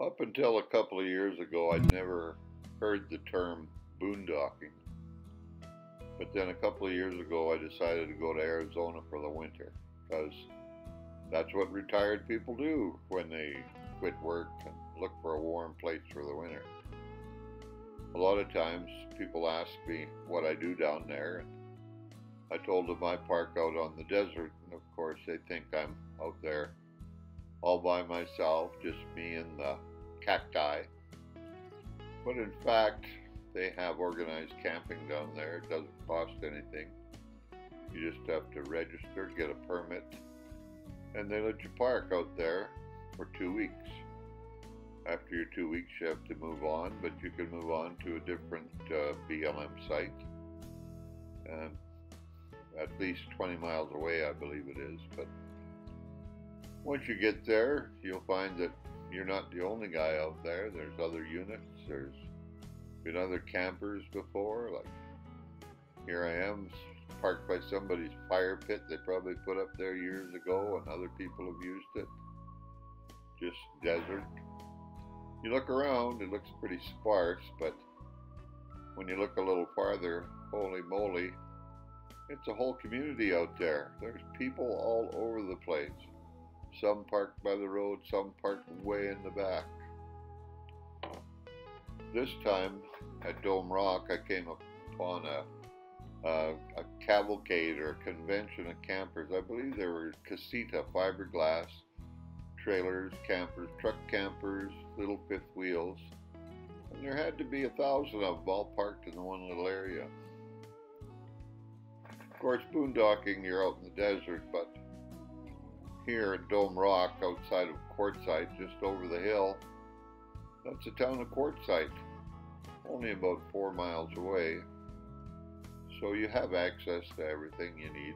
Up until a couple of years ago, I'd never heard the term boondocking. But then a couple of years ago, I decided to go to Arizona for the winter because that's what retired people do when they quit work and look for a warm place for the winter. A lot of times people ask me what I do down there. And I told them I park out on the desert, and of course they think I'm out there all by myself, just me and the cacti. But in fact, they have organized camping down there. It doesn't cost anything. You just have to register, get a permit, and they let you park out there for two weeks. After your two weeks, you have to move on, but you can move on to a different uh, BLM site. At least 20 miles away, I believe it is. But once you get there, you'll find that you're not the only guy out there. There's other units. There's been other campers before. Like here I am, parked by somebody's fire pit they probably put up there years ago, and other people have used it. Just desert. You look around, it looks pretty sparse, but when you look a little farther, holy moly, it's a whole community out there. There's people all over the place. Some parked by the road, some parked way in the back. This time at Dome Rock, I came upon a, a, a cavalcade or a convention of campers. I believe there were casita fiberglass trailers, campers, truck campers, little fifth wheels. And there had to be a thousand of them all parked in the one little area. Of course, boondocking, you're out in the desert, but here at Dome Rock, outside of Quartzsite, just over the hill, that's the town of Quartzsite, only about four miles away. So you have access to everything you need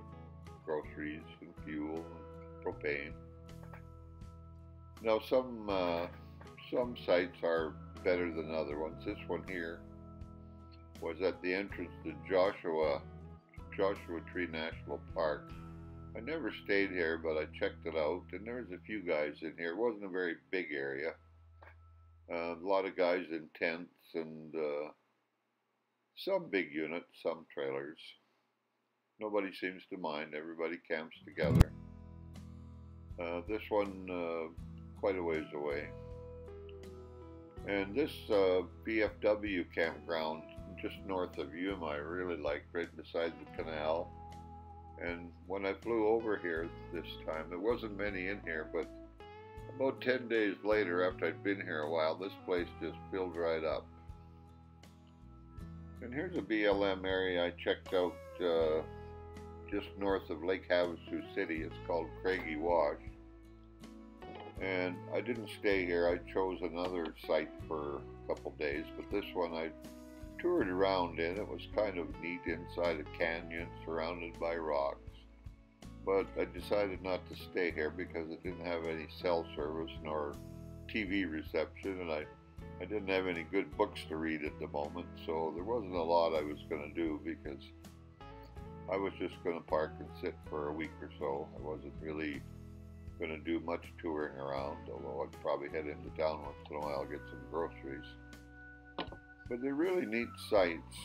groceries and fuel and propane. Now, some, uh, some sites are better than other ones. This one here was at the entrance to Joshua Joshua Tree National Park. Never stayed here, but I checked it out, and there's a few guys in here. It wasn't a very big area. Uh, a lot of guys in tents and uh, some big units, some trailers. Nobody seems to mind. Everybody camps together. Uh, this one uh, quite a ways away. And this uh, VFW campground just north of Yuma I really like, right beside the canal. And when I flew over here this time, there wasn't many in here, but about 10 days later, after I'd been here a while, this place just filled right up. And here's a BLM area I checked out uh, just north of Lake Havasu City. It's called Craggy Wash. And I didn't stay here. I chose another site for a couple days, but this one I toured around in. It was kind of neat inside a canyon surrounded by rocks. But I decided not to stay here because it didn't have any cell service nor TV reception, and I, I didn't have any good books to read at the moment, so there wasn't a lot I was going to do because I was just going to park and sit for a week or so. I wasn't really going to do much touring around, although I'd probably head into town once in a while get some groceries. But they're really neat sites.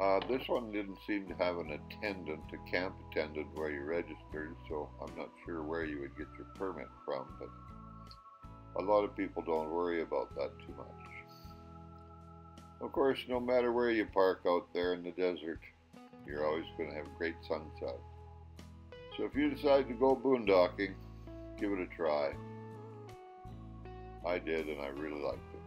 Uh, this one didn't seem to have an attendant, a camp attendant where you registered, so I'm not sure where you would get your permit from, but a lot of people don't worry about that too much. Of course, no matter where you park out there in the desert, you're always going to have great sunset. So if you decide to go boondocking, give it a try. I did and I really liked it.